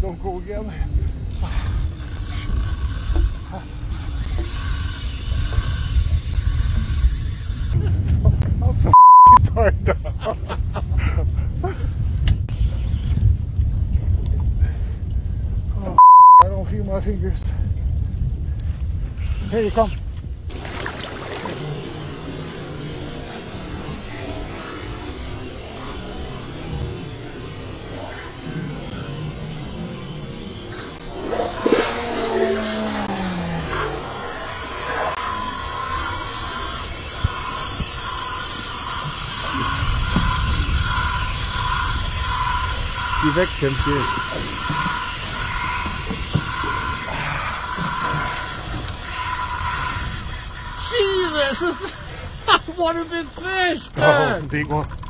don't go again. I'm so tired oh, I don't feel my fingers. Here you Geh weg, Camp, geh. Jesus! What a big fish! Man. Oh, that was a big.